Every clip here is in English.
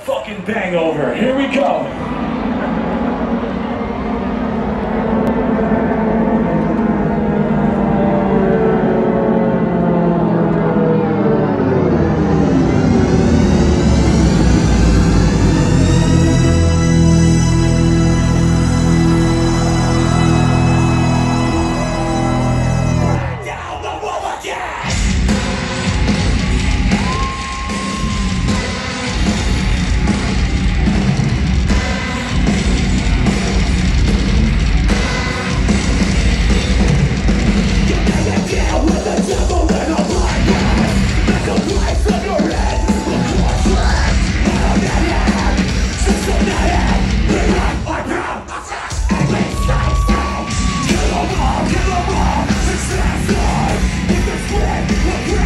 fucking hangover. Here we go. Alright,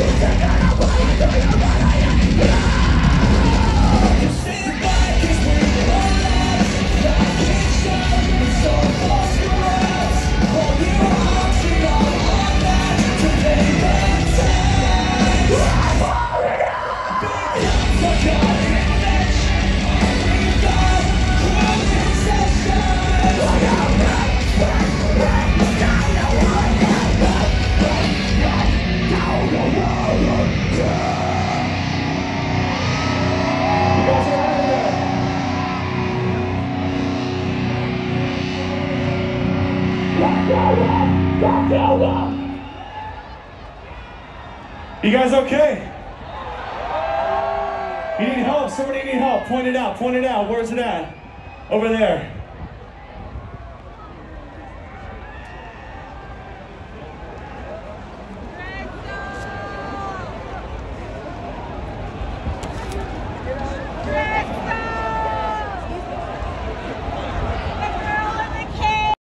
Institute. You guys okay? You need help? Somebody need help? Point it out, point it out. Where's it at? Over there.